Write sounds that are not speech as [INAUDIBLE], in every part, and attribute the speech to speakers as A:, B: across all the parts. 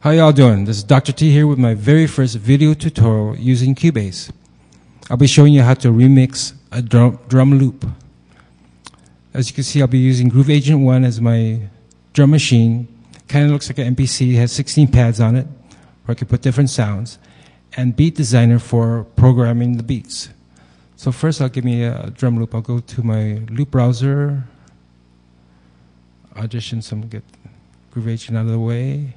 A: How y'all doing? This is Dr. T here with my very first video tutorial using Cubase. I'll be showing you how to remix a drum, drum loop. As you can see, I'll be using Groove Agent 1 as my drum machine. Kind of looks like an MPC, it has 16 pads on it, where I can put different sounds. And Beat Designer for programming the beats. So first I'll give me a drum loop. I'll go to my loop browser, audition some, get Groove Agent out of the way,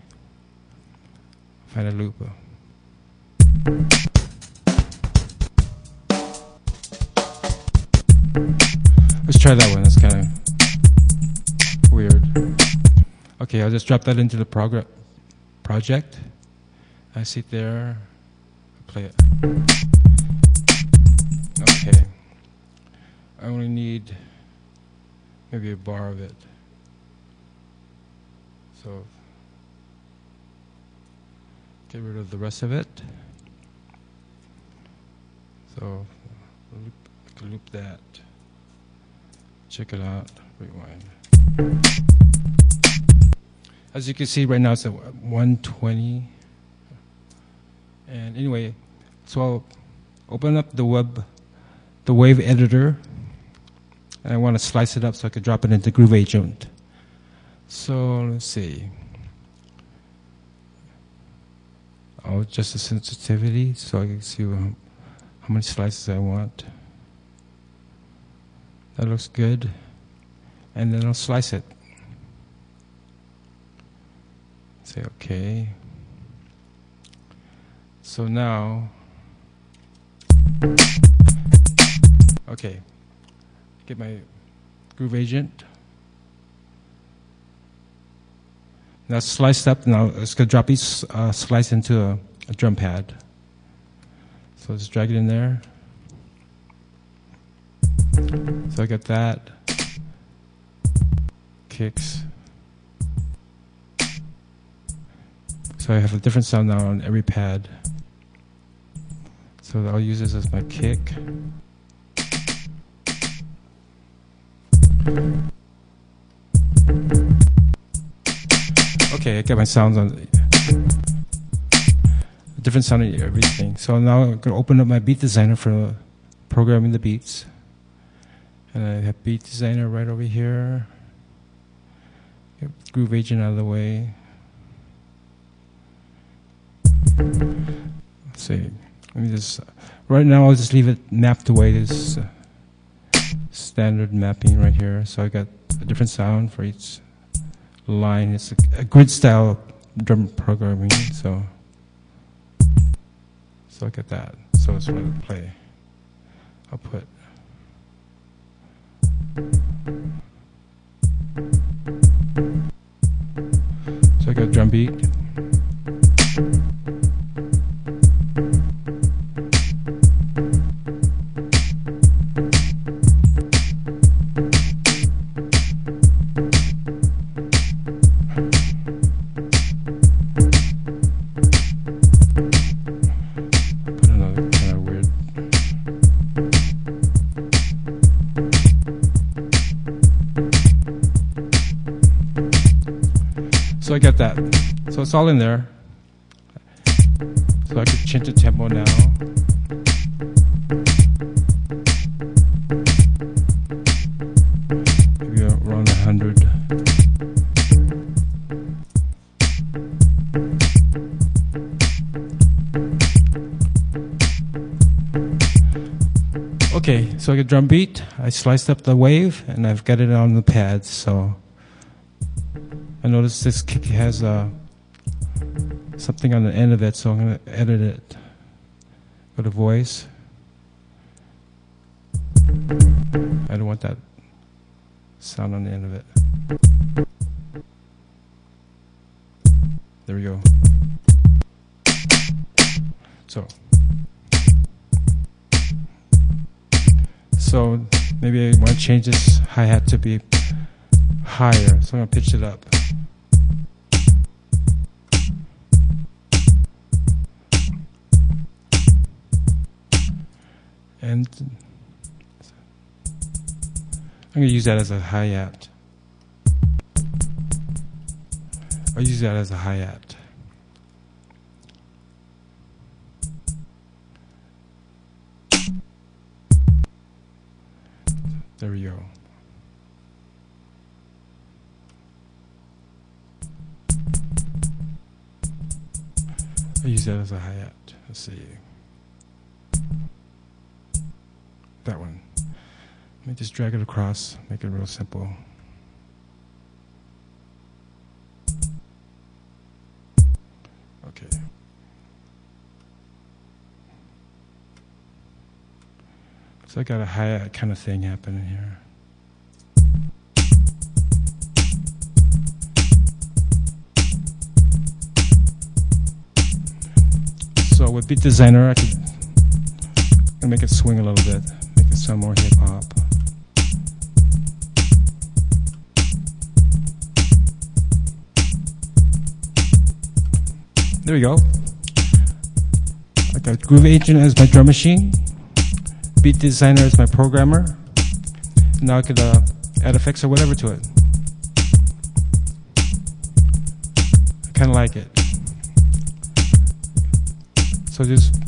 A: loop. Let's try that one. That's kind of weird. Okay, I'll just drop that into the project. I see it there. Play it. Okay. I only need maybe a bar of it. So get rid of the rest of it. So loop, loop that. Check it out. Rewind. As you can see right now it's at 120. And anyway, so I'll open up the web, the wave editor, and I want to slice it up so I can drop it into Groove Agent. So let's see. Oh, I'll adjust the sensitivity so I can see how, how many slices I want. That looks good. And then I'll slice it. Say okay. So now, okay, get my Groove Agent. Now sliced up. Now it's gonna drop each uh, slice into a, a drum pad. So just drag it in there. So I got that. Kicks. So I have a different sound now on every pad. So I'll use this as my kick. Okay, I get my sounds on different sound in everything. So now I'm gonna open up my beat designer for programming the beats. And I have beat designer right over here. Get groove agent out of the way. Let's see. Let me just. Right now, I'll just leave it mapped the way this uh, standard mapping right here. So I got a different sound for each line. It's a, a grid style drum programming. So, so look at that. So it's going to play. I'll put. So I got drum beat. So I got that. So it's all in there. So I can change the tempo now. Maybe around a hundred. Okay, so I get drum beat. I sliced up the wave and I've got it on the pads. So I notice this kick has uh, something on the end of it, so I'm going to edit it. Go to voice. I don't want that sound on the end of it. There we go. So. So maybe I want to change this hi hat to be higher. So I'm going to pitch it up. And I'm going to use that as a hi-hat. I'll use that as a hi-hat. There we go. I use that as a hi-hat. Let's see. That one. Let me just drag it across, make it real simple. Okay. So I got a hi-hat kind of thing happening here. So with Beat Designer, I could make it swing a little bit, sound more hip hop. There we go. I got Groove Agent as my drum machine, Beat Designer as my programmer. Now I could uh, add effects or whatever to it. I kind of like it. So just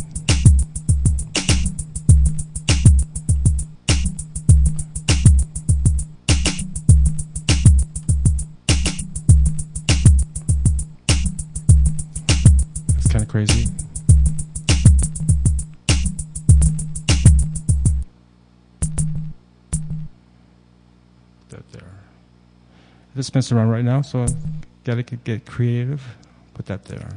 A: crazy. That there. This messing around right now, so I gotta get creative. Put that there.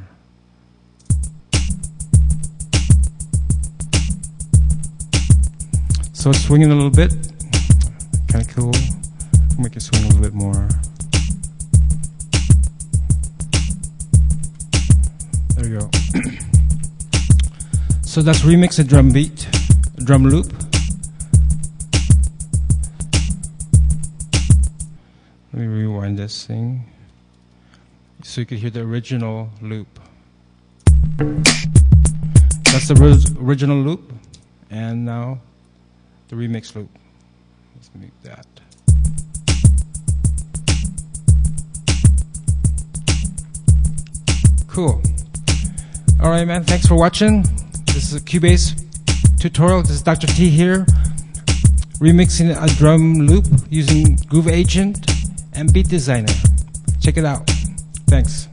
A: So it's swinging a little bit. Kind of cool. Make it swing a little bit more. There you go. [CLEARS THROAT] so that's remix a drum beat, drum loop. Let me rewind this thing so you could hear the original loop. That's the original loop, and now the remix loop. Let's mute that. Cool. All right, man. Thanks for watching. This is a Cubase tutorial. This is Dr. T here, remixing a drum loop using Groove Agent and Beat Designer. Check it out. Thanks.